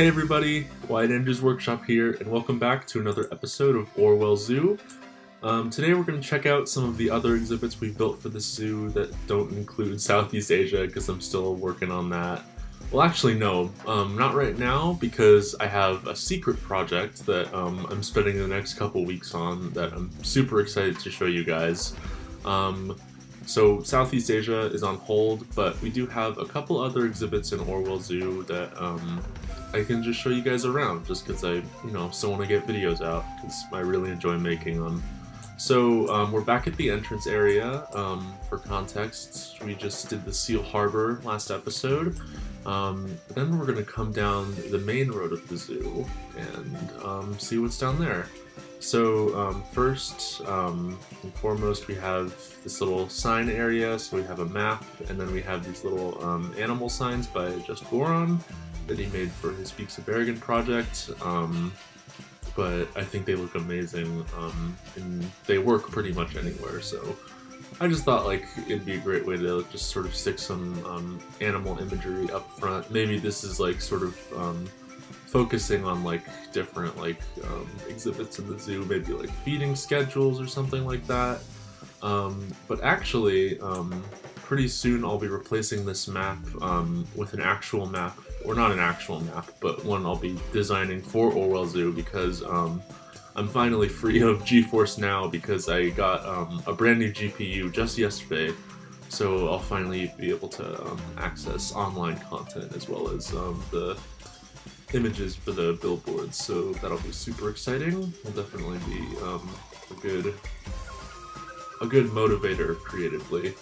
Hey everybody, Wyatt Andrews Workshop here, and welcome back to another episode of Orewell Zoo. Um, today we're going to check out some of the other exhibits we built for the zoo that don't include Southeast Asia, because I'm still working on that. Well, actually, no, um, not right now, because I have a secret project that um, I'm spending the next couple weeks on that I'm super excited to show you guys. Um, so Southeast Asia is on hold, but we do have a couple other exhibits in Orewell Zoo that um, I can just show you guys around, just because I, you know, still want to get videos out, because I really enjoy making them. So um, we're back at the entrance area. Um, for context, we just did the Seal Harbor last episode. Um, then we're going to come down the main road of the zoo and um, see what's down there. So um, first um, and foremost, we have this little sign area. So we have a map, and then we have these little um, animal signs by Just Goron that he made for his Beaks of Baragon project. Um, but I think they look amazing, um, and they work pretty much anywhere. So I just thought like it'd be a great way to just sort of stick some um, animal imagery up front. Maybe this is like sort of focusing on like different like um, exhibits in the zoo, maybe like feeding schedules or something like that. Um, but actually, um, pretty soon I'll be replacing this map um, with an actual map, or not an actual map, but one I'll be designing for Orewell Zoo because um, I'm finally free of GeForce Now because I got um, a brand new GPU just yesterday. So I'll finally be able to access online content as well as the images for the billboards, so that'll be super exciting. Will definitely be um, a good a good motivator creatively.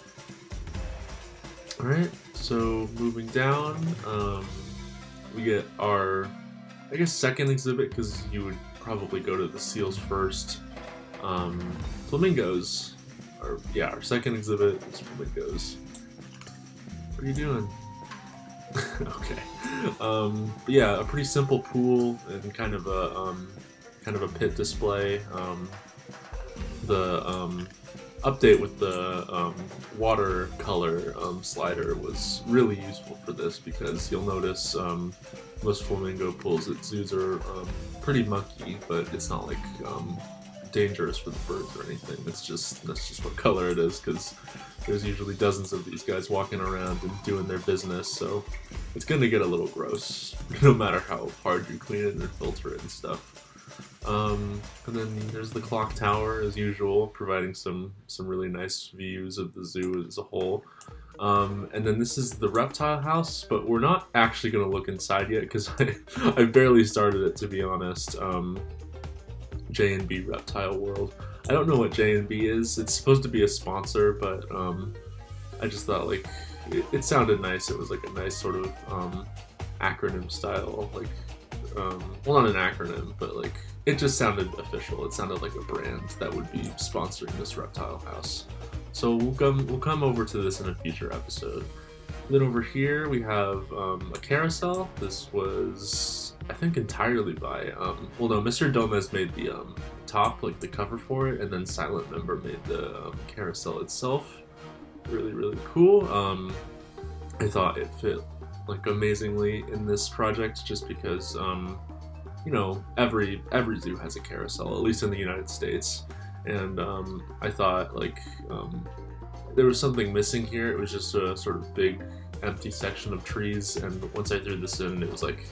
All right, so moving down, um, we get our I guess second exhibit because you would probably go to the seals first. Um, flamingos, or yeah, our second exhibit is flamingos. What are you doing? okay. Um, yeah, a pretty simple pool and kind of a um, kind of a pit display. Um, the um, update with the um, watercolor um, slider was really useful for this because you'll notice most flamingo pools at zoos are pretty mucky, but it's not like dangerous for the birds or anything. It's just that's just what color it is because there's usually dozens of these guys walking around and doing their business, so it's gonna get a little gross, no matter how hard you clean it and filter it and stuff. Um, and then there's the clock tower as usual, providing some some really nice views of the zoo as a whole. Um, and then this is the reptile house, but we're not actually going to look inside yet because I, I barely started it to be honest. Um, J&B Reptile World. I don't know what J&B is. It's supposed to be a sponsor, but um, I just thought like it, it, sounded nice. It was like a nice sort of um, acronym style, like um, well, not an acronym, but like it just sounded official. It sounded like a brand that would be sponsoring this reptile house. So we'll come we'll come over to this in a future episode. Then over here we have um, a carousel. This was, I think, entirely by, um, well no, Mr. Domez made the um, top, like the cover for it, and then Silent Member made the um, carousel itself. Really, really cool. Um, I thought it fit like amazingly in this project just because, um, you know, every every zoo has a carousel, at least in the United States. And I thought like there was something missing here. It was just a sort of big empty section of trees, and once I threw this in, it was like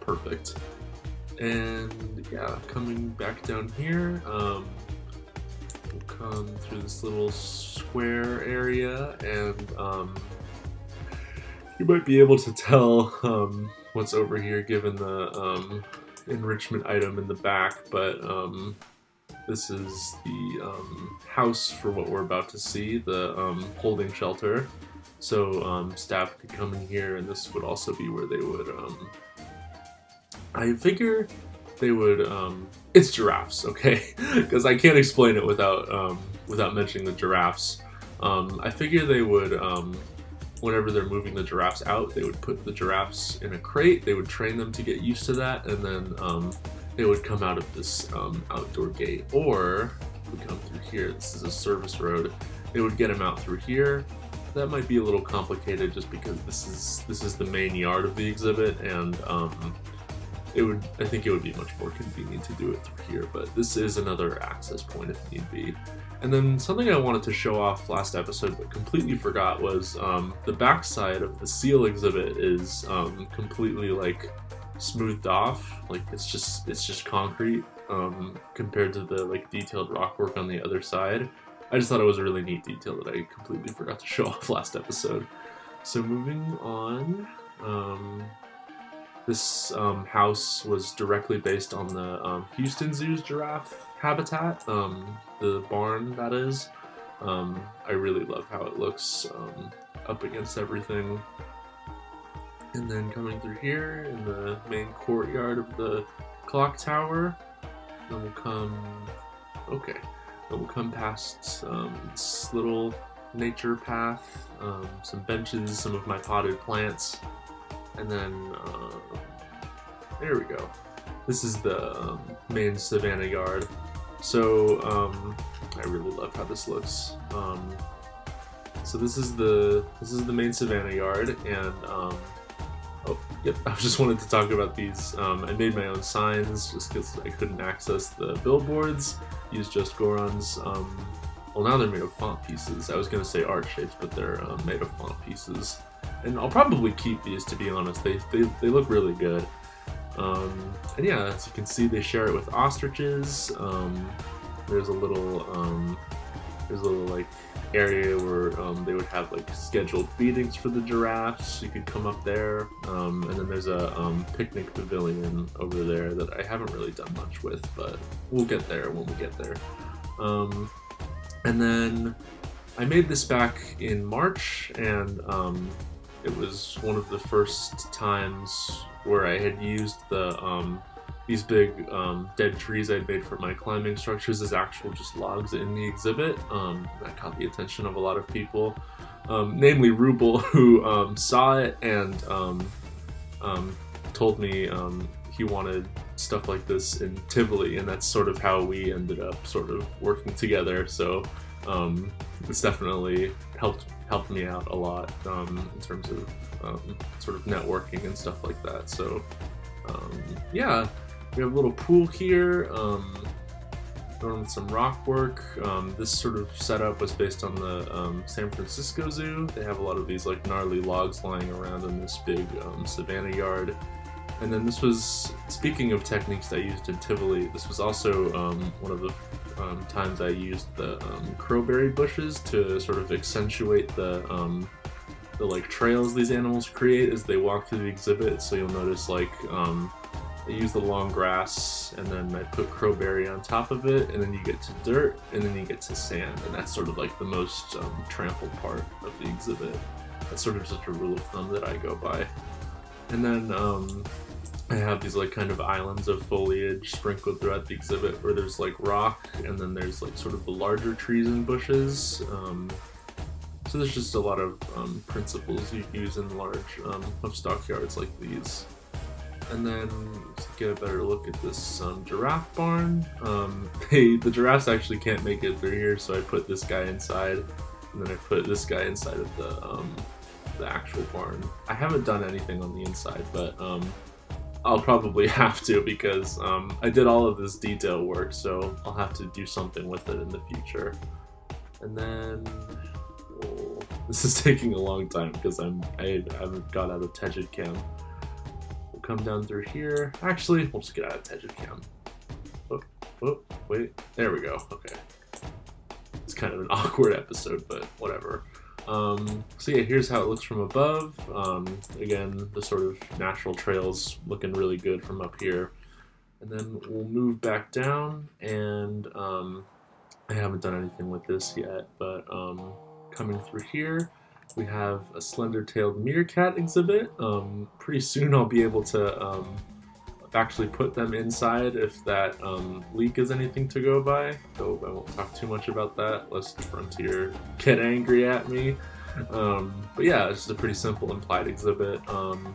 perfect. And yeah, coming back down here, um, we'll come through this little square area, and um, you might be able to tell um, what's over here given the um, enrichment item in the back, but um, this is the um, house for what we're about to see, the um, holding shelter. So um, staff could come in here, and this would also be where they would. Um, I figure they would. Um, it's giraffes, okay? Because I can't explain it without without mentioning the giraffes. I figure they would. Whenever they're moving the giraffes out, they would put the giraffes in a crate. They would train them to get used to that, and then um, they would come out of this um, outdoor gate. Or we come through here. This is a service road. They would get them out through here, that might be a little complicated just because this is this is the main yard of the exhibit and um, it would I think it would be much more convenient to do it through here, but this is another access point if need be. And then something I wanted to show off last episode but completely forgot was um, the backside of the seal exhibit is um, completely like smoothed off, like it's just it's just concrete um, compared to the like detailed rock work on the other side. I just thought it was a really neat detail that I completely forgot to show off last episode. So moving on, um, this um, house was directly based on the um, Houston Zoo's giraffe habitat, um, the barn that is. Um, I really love how it looks up against everything. And then coming through here in the main courtyard of the clock tower, then we'll come, okay, then we'll come past um, this little nature path, um, some benches, some of my potted plants, and then uh, there we go. This is the um, main Savannah yard. So um, I really love how this looks. Um, so this is the this is the main Savannah yard, and um, oh yep, I just wanted to talk about these. Um, I made my own signs just because I couldn't access the billboards. Used just Goron's um, well, now they're made of font pieces. I was going to say art shapes, but they're um, made of font pieces. And I'll probably keep these, to be honest. They, they, they look really good. Um, and yeah, as you can see, they share it with ostriches. Um, there's a little, um, there's a little, like, area where um, they would have, like, scheduled feedings for the giraffes. You could come up there. Um, and then there's a um, picnic pavilion over there that I haven't really done much with, but we'll get there when we get there. Um, and then I made this back in March, and um, it was one of the first times where I had used the um, these big um, dead trees I'd made for my climbing structures as actual just logs in the exhibit. Um, that caught the attention of a lot of people, um, namely Rubel, who um, saw it and told me he wanted stuff like this in Tivoli, and that's sort of how we ended up sort of working together. So um, it's definitely helped helped me out a lot um, in terms of um, sort of networking and stuff like that. So um, yeah, we have a little pool here. Um, doing some rock work. Um, this sort of setup was based on the San Francisco Zoo. They have a lot of these like gnarly logs lying around in this big savannah yard. And then this was, speaking of techniques I used in Tivoli, this was also um, one of the um, times I used the um, crowberry bushes to sort of accentuate the um, the like trails these animals create as they walk through the exhibit. So you'll notice like um, Use the long grass and then I put crowberry on top of it, and then you get to dirt, and then you get to sand, and that's sort of like the most um, trampled part of the exhibit. That's sort of just a rule of thumb that I go by. And then um, I have these like kind of islands of foliage sprinkled throughout the exhibit where there's like rock and then there's like sort of the larger trees and bushes. Um, so there's just a lot of um, principles you use in large um, stockyards like these. And then to get a better look at this um, giraffe barn, um, they, the giraffes actually can't make it through here, so I put this guy inside, and then I put this guy inside of the um, the actual barn. I haven't done anything on the inside, but um, I'll probably have to because um, I did all of this detail work, so I'll have to do something with it in the future. And then oh, this is taking a long time because I'm I haven't got out of Tegid Cam. We'll come down through here. Actually, we'll just get out of Tegid Cam. Oh, oh, wait, there we go. Okay, it's kind of an awkward episode, but whatever. Um, so yeah, here's how it looks from above. Um, again, the sort of natural trails looking really good from up here. And then we'll move back down, and um, I haven't done anything with this yet, but um, coming through here, we have a slender-tailed meerkat exhibit. Um, pretty soon I'll be able to um, actually put them inside if that um, leak is anything to go by. So I won't talk too much about that, lest Frontier get angry at me. Um, but yeah, it's just a pretty simple implied exhibit. Um,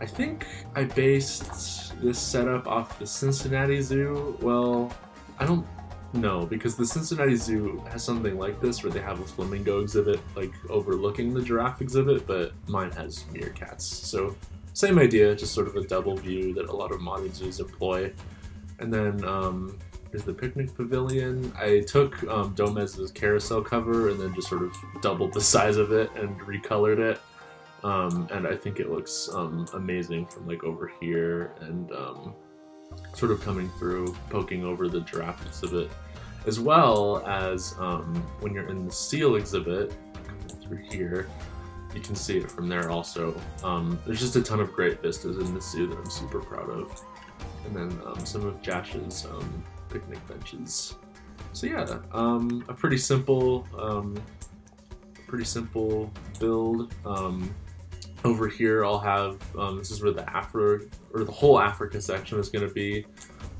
I think I based this setup off the Cincinnati Zoo. Well, I don't know because the Cincinnati Zoo has something like this where they have a flamingo exhibit like overlooking the giraffe exhibit, but mine has meerkats. So same idea, just sort of a double view that a lot of modern zoos employ. And then um, is the picnic pavilion. I took um, Domez's carousel cover and then just sort of doubled the size of it and recolored it. Um, and I think it looks um, amazing from like over here and um, sort of coming through, poking over the giraffe exhibit, as well as um, when you're in the seal exhibit through here, you can see it from there also. Um, there's just a ton of great vistas in the zoo that I'm super proud of. And then um, some of Jash's um, picnic benches. So yeah, um, a pretty simple, um, pretty simple build. Over here, I'll have um, this is where the Afro or the whole Africa section is going to be.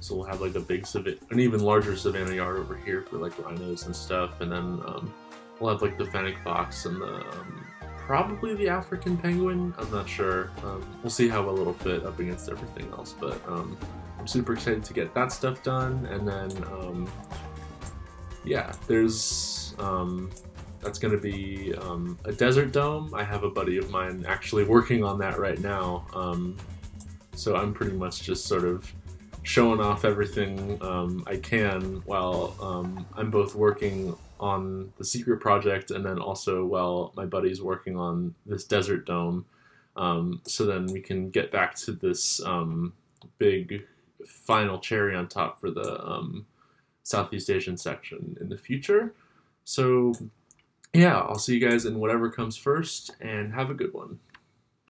So we'll have like a big an even larger savanna yard over here for like rhinos and stuff, and then um, we'll have like the fennec fox and the um, probably the African penguin. I'm not sure. Um, we'll see how well it'll fit up against everything else, but um, I'm super excited to get that stuff done. And then, um, yeah, there's um, that's going to be um, a desert dome. I have a buddy of mine actually working on that right now. Um, so I'm pretty much just sort of showing off everything um, I can while um, I'm both working on the secret project and then also while my buddy's working on this desert dome. Um, so then we can get back to this um, big final cherry on top for the Southeast Asian section in the future. So, yeah, I'll see you guys in whatever comes first, and have a good one.